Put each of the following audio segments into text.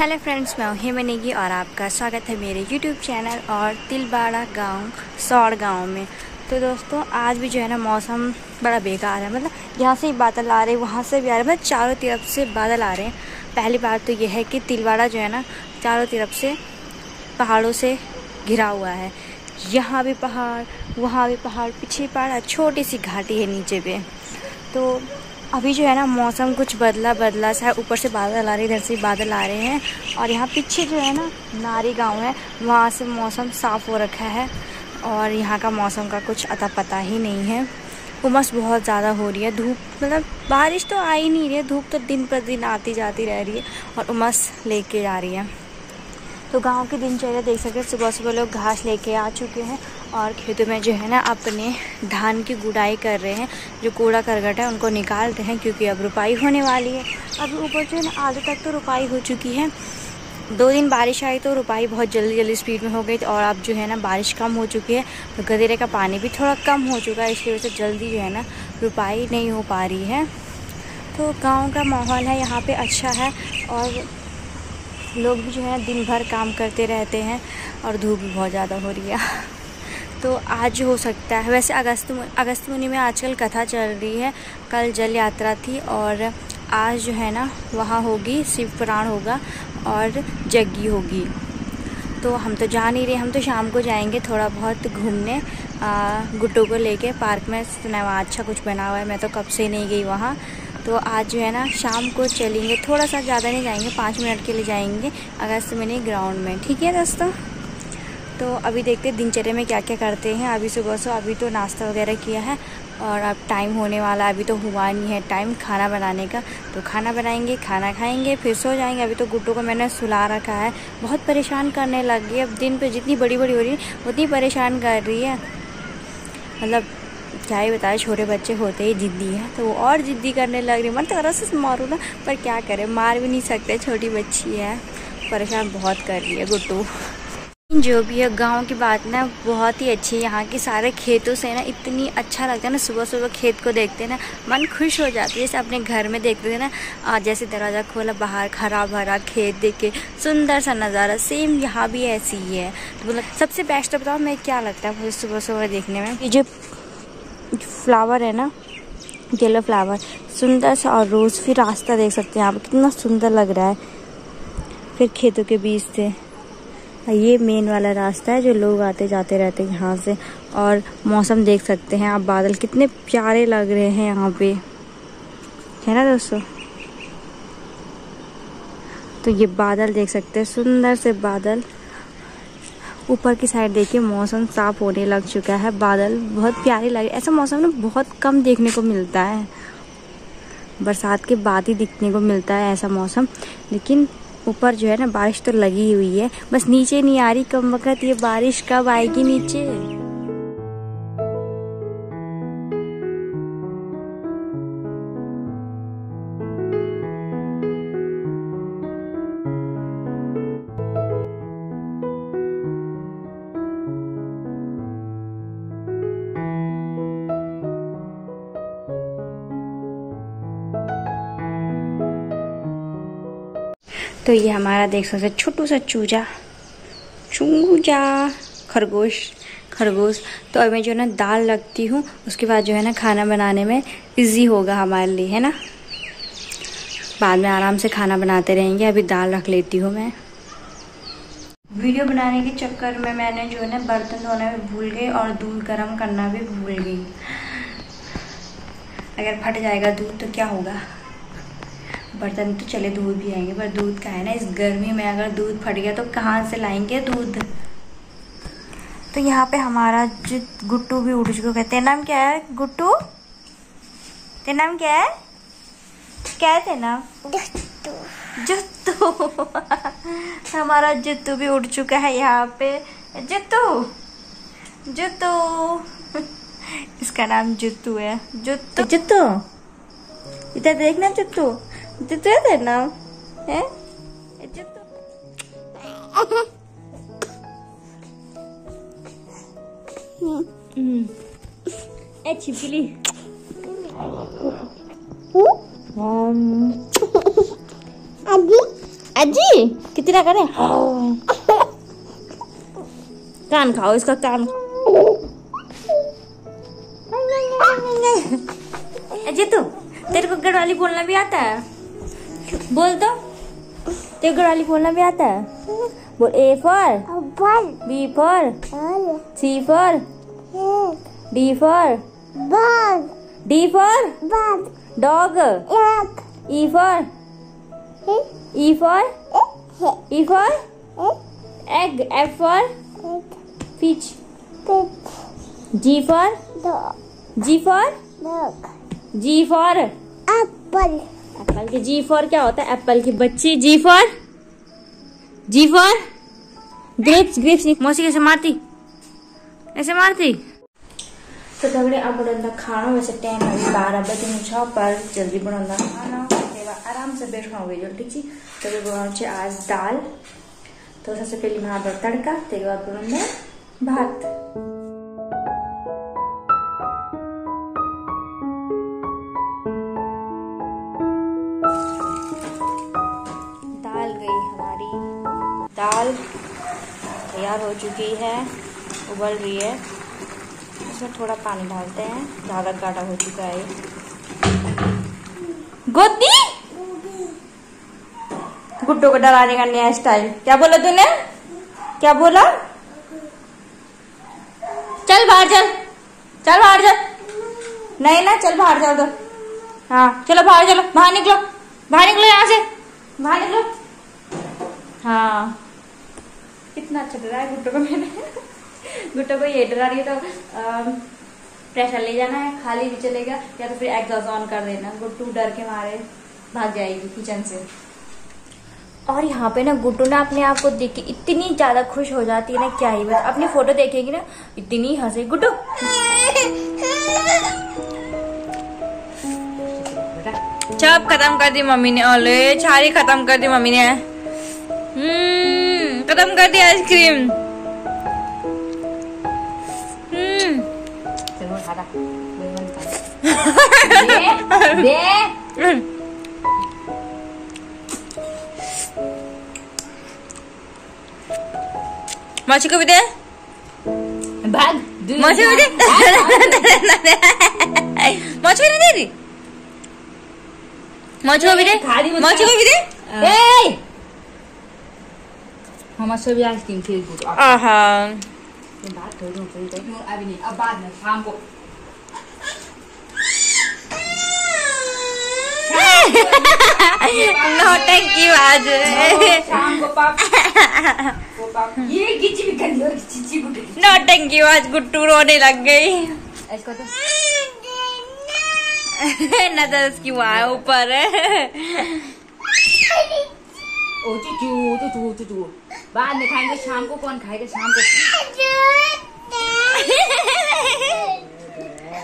Hello friends मैं हेमनेगी और आपका स्वागत है मेरे यूट्यूब चैनल और तिलबाड़ा गाँव सौड़ गाँव में। तो दोस्तों, आज भी जो है ना मौसम बड़ा बेकार है। मतलब यहाँ से ही बादल आ रहे हैं, वहाँ से भी आ रहे हैं। मतलब चारों तरफ़ से बादल आ रहे हैं। पहली बात तो यह है कि तिलवाड़ा जो है ना, चारों तरफ़ से पहाड़ों से घिरा हुआ है। यहाँ भी पहाड़, वहाँ भी पहाड़, पीछे पहाड़, छोटी सी घाटी है नीचे पे। तो अभी जो है ना, मौसम कुछ बदला बदला सा है। ऊपर से बादल आ रहे इधर से बादल आ रहे हैं। और यहाँ पीछे जो है ना, नारी गाँव है, वहाँ से मौसम साफ़ हो रखा है। और यहाँ का मौसम का कुछ अता पता ही नहीं है। उमस बहुत ज़्यादा हो रही है। धूप मतलब बारिश तो आ ही नहीं रही है। धूप तो दिन पर दिन आती जाती रह रही है और उमस लेके जा रही है। तो गाँव की दिनचर्या देख सकते सुबह सुबह लोग घास लेके आ चुके हैं। और खेतों में जो है ना अपने धान की गुड़ाई कर रहे हैं, जो कूड़ा करगट है, उनको निकालते हैं क्योंकि अब रुपाई होने वाली है। अभी ऊपर जो है ना आधे तक तो रुपाई हो चुकी है। दो दिन बारिश आई तो रुपाई बहुत जल्दी जल्दी स्पीड में हो गई और अब जो है ना बारिश कम हो चुकी है तो गदेरे का पानी भी थोड़ा कम हो चुका है, इसकी वजह से जल्दी जो है ना रुपाई नहीं हो पा रही है। तो गाँव का माहौल है, यहाँ पे अच्छा है और लोग भी जो है दिन भर काम करते रहते हैं और धूप भी बहुत ज़्यादा हो रही है। तो आज हो सकता है। वैसे अगस्त अगस्त मुनि में आजकल कथा चल रही है। कल जल यात्रा थी और आज जो है ना, वहाँ होगी, शिव पुराण होगा और जग्गी होगी। तो हम तो जा नहीं रहे, हम तो शाम को जाएँगे थोड़ा बहुत घूमने। गुड्डों को लेके पार्क में सुना वहाँ अच्छा कुछ बना हुआ है। मैं तो कब से नहीं गई वहाँ। तो आज जो है ना, शाम को चलेंगे, थोड़ा सा ज़्यादा नहीं जाएँगे, पाँच मिनट के लिए जाएँगे अगस्त में नहीं ग्राउंड में। ठीक है दोस्तों? तो अभी देखते हैं दिनचर्या में क्या क्या करते हैं। अभी सुबह से अभी तो नाश्ता वगैरह किया है और अब टाइम होने वाला अभी तो हुआ नहीं है टाइम खाना बनाने का। तो खाना बनाएँगे, खाना खाएँगे, फिर सो जाएँगे। अभी तो गुड्डू को मैंने सुला रखा है। बहुत परेशान करने लग गई अब दिन पे जितनी बड़ी बड़ी हो रही है, उतनी परेशान कर रही है। मतलब क्या ही बताए, छोटे बच्चे होते ही ज़िद्दी है। तो वो और ज़िद्दी करने लग रही मन तो तरह से मारूँ ना, पर क्या करें? मार भी नहीं सकते। छोटी बच्ची है। परेशान बहुत कर रही है गुड्डू। जो भी है, गाँव की बात ना बहुत ही अच्छी है। यहाँ के सारे खेतों से ना इतनी अच्छा लगता है ना सुबह सुबह खेत को देखते ना, मन खुश हो जाती है। जैसे अपने घर में देखते थे ना आज जैसे दरवाज़ा खोला, बाहर हरा भरा खेत देख के सुंदर सा नज़ारा सेम यहाँ भी ऐसी ही है। तो मतलब सबसे बेस्ट तो बताओ, मैं क्या लगता है सुबह सुबह देखने में? ये जो फ्लावर है ना येलो फ्लावर सुंदर सा और रोज़ फिर रास्ता देख सकते हैं पर कितना सुंदर लग रहा है। फिर खेतों के बीच से। ये मेन वाला रास्ता है जो लोग आते जाते रहते हैं यहाँ से। और मौसम देख सकते हैं आप, बादल कितने प्यारे लग रहे हैं यहाँ पे। है ना दोस्तों? तो ये बादल देख सकते हैं, सुंदर से बादल। ऊपर की साइड देखिए, मौसम साफ़ होने लग चुका है, बादल बहुत प्यारे लग लगे ऐसा मौसम ना बहुत कम देखने को मिलता है। बरसात के बाद ही दिखने को मिलता है ऐसा मौसम। लेकिन ऊपर जो है ना बारिश तो लगी हुई है। बस नीचे नहीं आ रही, कम वक्त ये बारिश कब आएगी नीचे? तो ये हमारा देख सकते छोटू सा चूजा। चूजा, खरगोश खरगोश। तो अब मैं जो है ना दाल रखती हूँ, उसके बाद जो है ना खाना बनाने में इजी होगा हमारे लिए, है ना? बाद में आराम से खाना बनाते रहेंगे, अभी दाल रख लेती हूँ मैं। वीडियो बनाने के चक्कर में मैंने जो है ना बर्तन धोना भी भूल गई और दूध गर्म करना भी भूल गई। अगर फट जाएगा दूध तो क्या होगा? बर्तन तो चले दूध भी आएँगे पर दूध का है ना इस गर्मी में अगर दूध फट गया तो कहाँ से लाएँगे दूध? तो यहाँ पे हमारा जो गुट्टू भी उठ चुका है। तेरा नाम क्या है गुट्टू? तेरा नाम क्या है? क्या है तेरा नाम? जुत्तू। हमारा जुत्तू भी उठ चुका है यहाँ पे। जुत्तू! जुत्तू! इसका नाम जुत्तू है। जुत्तू। जुत्तू? इधर देखना जुत्तू। Itu ada nam, eh? Hmm. Eh. Um. अजी कितना करें कान खाओ इसका कान अजय तू तेरे को गढ़वाली बोलना भी आता है बोल तो। तेरे को गढ़वाली बोलना भी आता है? बोल A for B for C for D for D for dog E for E for E for egg F for fish G for G for G for apple apple की जी फॉर क्या होता है? Apple की बच्ची G for G for grapes grapes मौसी कैसे मारती? ऐसे मारती? तो दगड़े अब बना खाना, वैसे टाइम अभी बारह बजे छ पर जल्दी बना खाना। आराम से बैठ खाऊँगे जल्दी ठीक तो बना आज दाल। तो सबसे पहले वहाँ पर तड़का, तेरे बाद बना भात। चुकी है, उबल रही है। इसमें थोड़ा पानी डालते हैं। ज़्यादा गाढ़ा हो चुका है गोदी! गुड्डो को डराने का नया स्टाइल। क्या बोला तूने? क्या बोला? चल बाहर चल। चल बाहर चल। नहीं ना, चल बाहर जाओ तो हाँ चलो बाहर चलो। बाहर निकलो। बाहर निकलो यहाँ से। बाहर निकलो। हाँ। कितना अच्छा डरा है गुड्डो को मैंने। गुट्टो को ये डरा रही है तो प्रेशर ले जाना है खाली भी चलेगा या तो फिर एग्जॉस्ट ऑन कर देना। गुट्टू डर के मारे भाग जाएगी किचन से। और यहाँ पे ना गुट्टू ना अपने आप को देख के इतनी ज़्यादा खुश हो जाती है ना क्या ही बस अपनी फ़ोटो देखेगी ना इतनी हंसे गुट्टू चप खत्म कर दी मम्मी ने। ओले छारी खत्म कर दी मम्मी ने। हम्म। खत्म कर दी आइसक्रीम। दे मासी को भी दे। भाग मासी को दे। मासी को दे रही मासी को भी दे। मासी को भी दे। ए हम सभी आइसक्रीम खेल कूद बात कर अभी नहीं अब बाद में शाम को नौटंकी नौटंकी गुट्टू रोने लग गई. इसको तो नज़र उसकी वहाँ ऊपर है. ओ चूचू चूचू चूचू बाद में खाएँगे शाम को कौन खाएगा शाम को?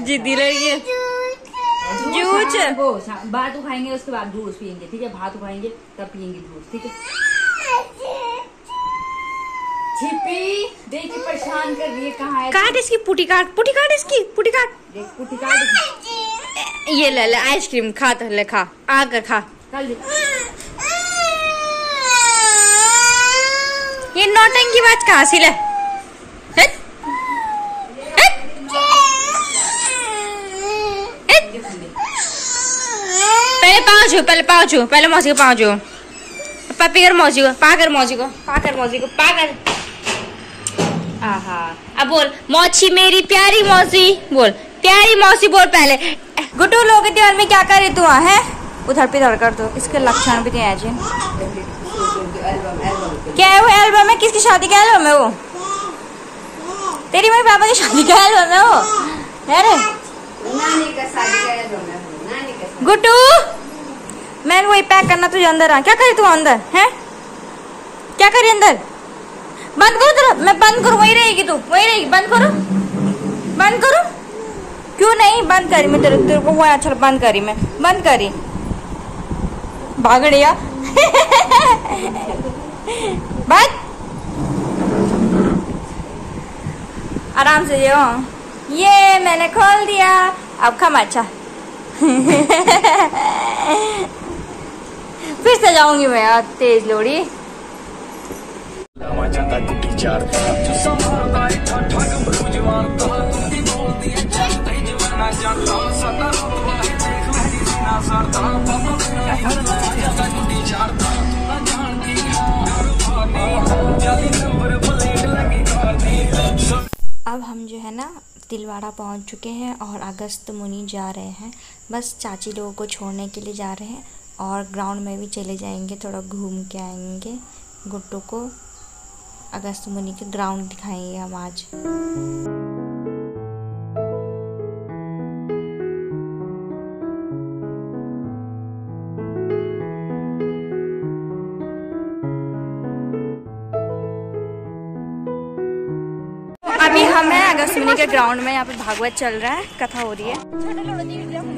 जिद्दी लड़की है। जूस। को भात खाएँगे उसके बाद जूस पियेंगे ठीक है? भात खाएँगे तब पियेंगे जूस ठीक है? छिपी देखिए परेशान कर रही है कहाँ है? काट इसकी पुटी काट पुटी काट इसकी पुटी काट। देख कुटी काट। ये ले ले आइसक्रीम खा तो ले खा आकर खा। कल नौटंकी बात कहाँ से ले। पहले पाँव छू पहले पाँव छू पहले मौसी को पाँव छू पप्पी कर मौसी को पा कर मौसी को पा कर मौसी को पा कर आहा अब बोल मौसी मेरी प्यारी मौसी बोल प्यारी मौसी बोल पहले गुड्डू लोग में क्या करे तू है उधर पे उधर कर दो इसके लक्षण भी नहीं है जी क्या है वो एल्बम है किसकी शादी का एल्बम है वो? तेरी मेरे पापा की शादी का एल्बम है वो? है रे। नानी का शादी का एल्बम है नानी का गुड्डू मैंने वही पैक करना तुझे अंदर आ। क्या करे तू अंदर है? क्या करे अंदर? बंद करो तेरा मैं बंद करूँ वही रहेगी तू वही रहेगी बंद करो। बंद करो। क्यों नहीं? बंद करी मैं तेरे तेरे को वो अच्छा बंद करी मैं बंद करी। भागड़िया। बंद आराम से जो ये मैंने खोल दिया। अब खम अच्छा फिर से जाऊँगी मैं यार तेज लोड़ी। अब हम जो है ना तिलवाड़ा पहुँच चुके हैं और अगस्त मुनि जा रहे हैं। बस चाची लोगों को छोड़ने के लिए जा रहे हैं और ग्राउंड में भी चले जाएँगे, थोड़ा घूम के आएँगे। गुट्टू को अगस्त मुनि के ग्राउंड दिखाएँगे हम आज। मुनि के ग्राउंड में यहाँ पे भागवत चल रहा है कथा हो रही है।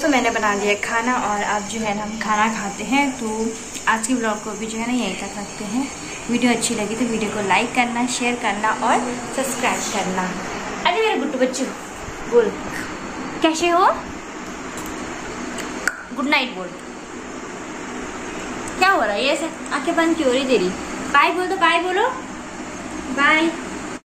दोस्तों, मैंने बना लिया खाना और अब जो है ना हम खाना खाते हैं। तो आज के ब्लॉग को भी जो है ना यहीं तक रखते हैं। वीडियो अच्छी लगी तो वीडियो को लाइक करना शेयर करना और सब्सक्राइब करना। अरे मेरे गुट्टू बच्चे, बोल। कैसे हो? गुड नाइट बोल। क्या हो रहा है? ये ऐसे आँखें बंद क्यों हो रही तेरी? बाय बोल दो बाय बोलो। बाय